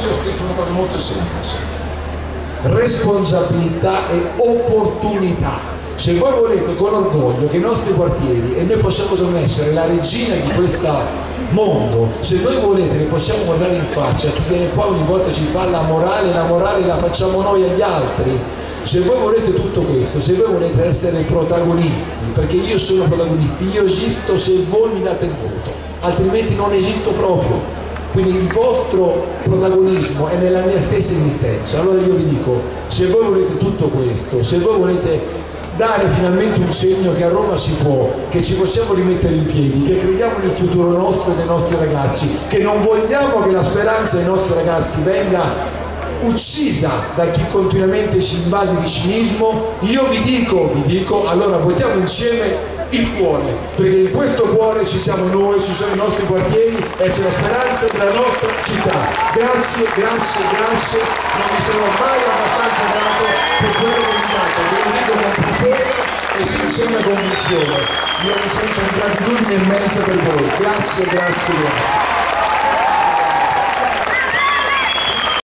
io ho scritto una cosa molto semplice. Responsabilità e opportunità. Se voi volete con orgoglio che i nostri quartieri, e noi possiamo tornare a essere la regina di questo mondo, se noi volete che possiamo guardare in faccia chi viene qua ogni volta ci fa la morale, la morale la facciamo noi agli altri, se voi volete tutto questo, se voi volete essere protagonisti, perché io sono protagonista, io esisto se voi mi date il voto, altrimenti non esisto proprio. Quindi il vostro protagonismo è nella mia stessa esistenza. Allora io vi dico, se voi volete tutto questo, se voi volete dare finalmente un segno che a Roma si può, che ci possiamo rimettere in piedi, che crediamo nel futuro nostro e dei nostri ragazzi, che non vogliamo che la speranza dei nostri ragazzi venga uccisa da chi continuamente ci invade di cinismo, io vi dico, vi dico, allora votiamo insieme il cuore, perché in questo cuore ci siamo noi, ci sono i nostri quartieri e c'è la speranza della nostra città. Grazie, grazie, grazie, non vi sarò mai abbastanza grato per quello che mi date, ve lo dico con fede e sincera convinzione. Io ho un senso di gratitudine immensa per voi. Grazie, grazie, grazie.